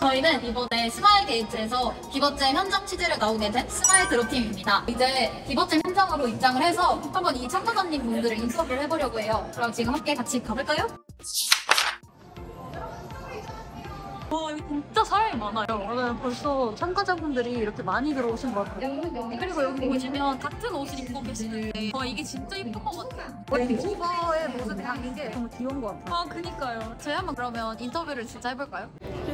저희는 이번에 스마일 게이트에서 비버잼 현장 취재를 나오게 된 스마일 드롭팀입니다. 이제 비버잼 현장으로 입장을 해서 한번 이 참가자님 분들을 인터뷰를 해보려고 해요. 그럼 지금 함께 같이 가볼까요? 와, 여기 진짜 사람이 많아요. 오늘 벌써 참가자분들이 이렇게 많이 들어오신 것 같아요. 그리고 여기 보시면 같은 옷을 입고 계시는데, 와, 이게 진짜 예쁜 것 같아요. 이거의 모습이 담긴 게 너무 귀여운 것 같아요. 아, 그니까요. 저희 한번 그러면 인터뷰를 진짜 해볼까요?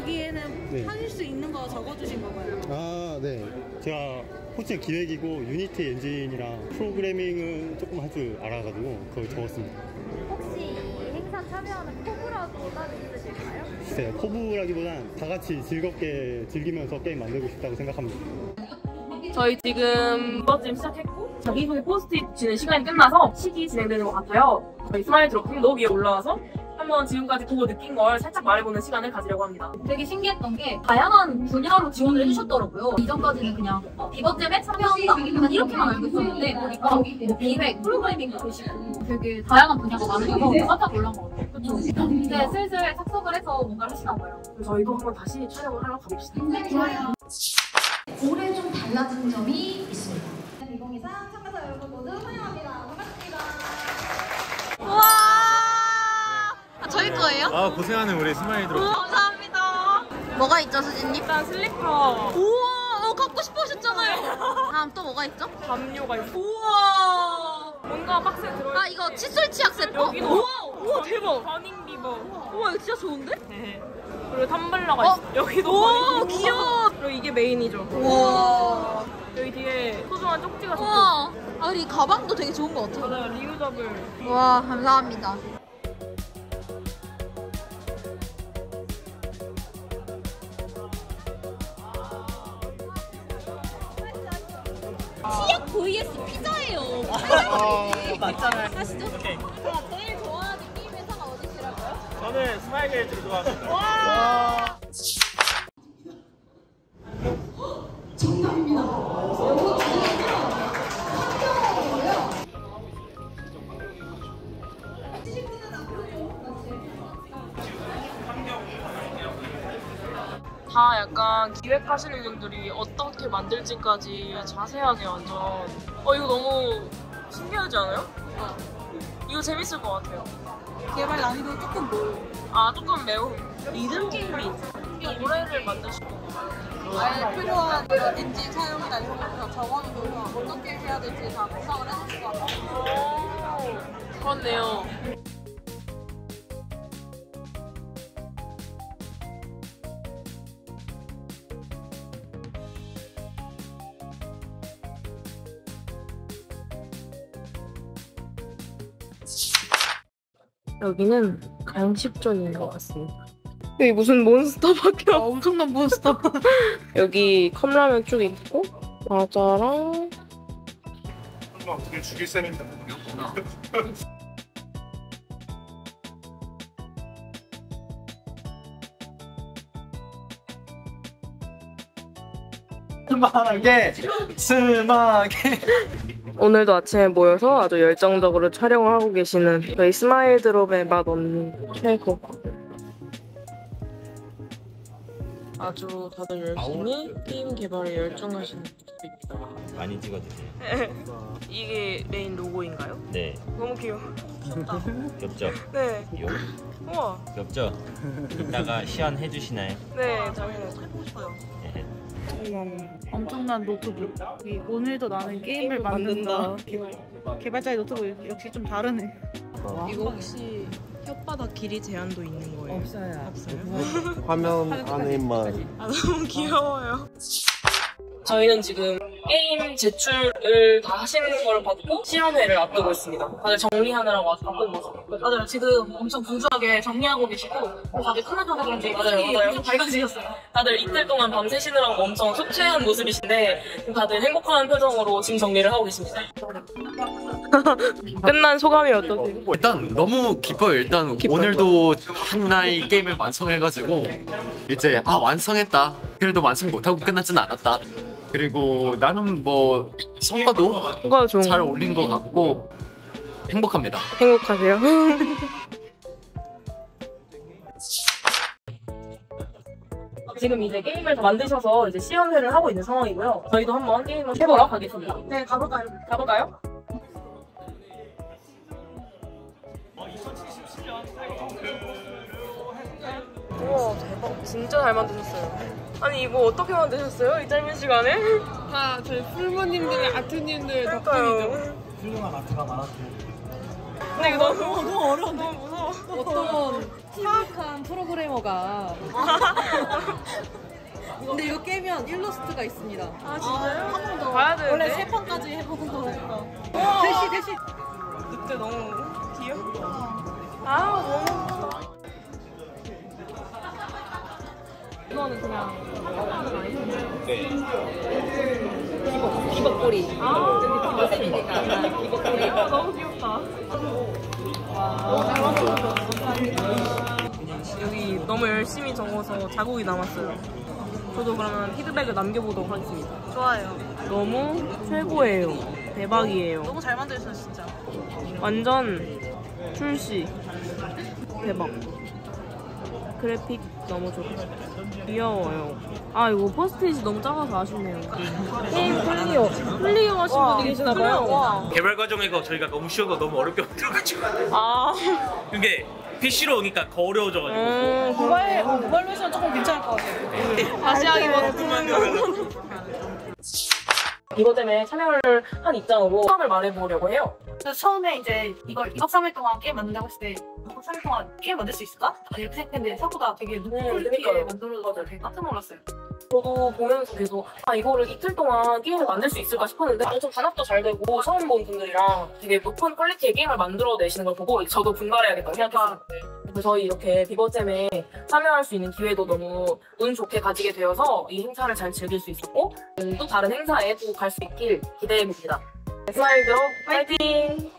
여기에는 네. 하실 수 있는 거 적어주신 거고요. 아, 네. 제가 호칭 기획이고 유니티 엔진이랑 프로그래밍은 조금 할 줄 알아가지고 그걸 적었습니다. 혹시 행사 참여하는 포부라도 따로 있으실까요? 글쎄요, 포부라기보단 다 같이 즐겁게 즐기면서 게임 만들고 싶다고 생각합니다. 저희 지금 비버잼 시작했고 자기소개 포스트잇 주는 시간이 끝나서 시기 진행되는 것 같아요. 저희 스마일 드롭팀도 위에 올라와서 한번 지금까지 보고 느낀 걸 살짝 말해보는 시간을 가지려고 합니다. 되게 신기했던 게 다양한 분야로 지원을 해주셨더라고요. 이전까지는 그냥 어, 비버잼에 참여한다 이렇게만 알고 있었는데 보니까 뭐 기획, 프로그래밍도 계시고 되게 다양한 분야가 많으셔서 깜짝 놀란 것 같아요. 그렇죠. 이제 슬슬 착석을 해서 뭔가를 하시나 봐요. 저희도 한번 다시 촬영을 하러 가봅시다. 올해 좀 달라진 점이 있습니다. 아 고생하는 우리 스마일 드롭 감사합니다. 뭐가 있죠, 수진님? 일단 슬리퍼 우와! 어, 갖고 싶어 하셨잖아요. 다음 또 뭐가 있죠? 담요가 있고 우와! 뭔가 박스에 들어있는 아, 이거 칫솔 치약 세트? 여기도 우와! 우와, 대박! 버닝 비버 우와, 이거 진짜 좋은데? 네. 그리고 텀블러가 어? 있어 여기도 오, 버닝 비버. 귀여워. 그리고 이게 메인이죠 우와! 여기 뒤에 소중한 쪽지가 적혀 우와! 아, 이 가방도 되게 좋은 것 같아요. 맞아요 reusable 와, 감사합니다. 맞잖아요. 아시죠? 오케이. 자, 제일 좋아하는 게임 회사가 어디시라고요? 저는 스마일 게이트를 좋아합니다. 다 약간 기획하시는 분들이 어떻게 만들지까지 자세하게 완전. 어 이거 너무 신기하지 않아요? 이거 재밌을 것 같아요. 개발 난이도 조금 뭐. 아 조금 매우 리듬 게임이 이 노래를 만드시고 아예 필요한 엔진 사용이나 이런 것부터 적어놓고 어떻게 해야 될지 다 구상을 해주실 것 같아요. 오 그렇네요 여기는 간식존인 것 같습니다. 여기 무슨 몬스터밖에 없어. 엄청난 몬스터. 여기 컵라면 쭉 있고 과자랑 어떻게 죽일 셈입니다 스마게 스마게 오늘도 아침에 모여서 아주 열정적으로 촬영을 하고 계시는 저희 스마일 드롭의 맏언니 최고. 아주 다들 열심히 게임 개발에 열중하시는 분들입니다. 많이 찍어주세요. 이게 메인 로고인가요? 네, 너무 귀여워. 귀엽죠? 네. 용? 우와. 귀엽죠? 이따가 시연 해주시나요? 네, 당연히 해보고 싶어요. 네. 엄청난 노트북. 이 오늘도 나는 게임을 만든다. 개발자의 노트북 역시 좀 다르네. 이거 혹시 혓바닥 길이 제한도 있는 거예요? 없어요. 없어요? 화면 안에만 아 너무 귀여워요. 저희는 지금 게임 제출을 다 하시는 걸 받고 시연회를 앞두고 있습니다. 다들 정리하느라고 아주 바쁜 모습. 맞아요. 지금 엄청 분주하게 정리하고 계시고 다들 끝나서 그런지 맞아요. 맞아요. 밝아지셨어요. 다들 이틀 동안 밤새시느라고 엄청 속죄한 모습이신데 다들 행복한 표정으로 지금 정리를 하고 계십니다. 끝난 소감이 어떠세요? 일단 너무 기뻐요. 일단 오늘도 하나의 게임을 완성해가지고 이제 아 완성했다. 그래도 완성 못하고 끝나진 않았다. 그리고 나는 뭐 성과도 성과가 좋은 잘 올린 것 같고 행복합니다. 행복하세요? 지금 이제 게임을 다 만드셔서 이제 시연회를 하고 있는 상황이고요. 저희도 한번 게임을 해보러 가겠습니다. 네, 가볼까요? 가볼까요? 우와 대박. 진짜 잘 만드셨어요. 아니 이거 어떻게 만드셨어요? 이 짧은 시간에? 다 저희 풀모님들, 아트님들 그러니까요. 훌륭한 아트가 많았고. 근데 이거 너무, 너무 어려워 너무 무서워. 어떤 사악한 프로그래머가. 근데 이거 깨면 일러스트가 있습니다. 아 진짜요? 한번 더. 봐야 되는데? 원래 세 판까지 해보는 거니까. 대시 대시 그때 너무 귀여워. 아 너무 이거는 그냥 기복 기복꼬리. 아 기복쌤이니까 기복꼬리. 아, 너무 귀엽다 여기 너무 열심히 적어서 자국이 남았어요 저도 그러면 피드백을 남겨보도록 하겠습니다 좋아요. 너무 최고예요 대박이에요 너무 잘 만드셨어요, 진짜. 완전 출시 대박 그래픽 너무 좋고. 귀여워요. 아 이거 포스트잇이 너무 작아서 아쉽네요. 게임 클리어 클리어 하신 분이 계시나봐요. 개발 과정에서 저희가 너무 쉬워서 너무 어렵게 만들어가지고. 아. 이게 PC로 오니까 더 어려워져가지고. 음, 모바일, 어, 모바일 버전 조금 괜찮을 것 같아요. 다시 하기만 이거 때문에 참여를 한 입장으로 소감을 말해보려고 해요 그래서 처음에 이제 이걸 2박 3일 동안 게임 만든다고 했을 때 2박 3일 동안 게임 만들 수 있을까? 이렇게 생각했는데 생각보다 되게 눈풀게 그러니까요. 만들어가지고 되게 깜짝 놀랐어요. 저도 보면서 계속 아 이거를 이틀 동안 게임을 만들 수 있을까 싶었는데 엄청 단합도 잘 되고 처음 본 분들이랑 되게 높은 퀄리티의 게임을 만들어내시는 걸 보고 저도 분발해야겠다 생각했었는데 그래서 저희 이렇게 비버잼에 참여할 수 있는 기회도 너무 운 좋게 가지게 되어서 이 행사를 잘 즐길 수 있었고 음, 또 다른 행사에 또 갈 수 있길 기대해봅니다. 스마일도 파이팅!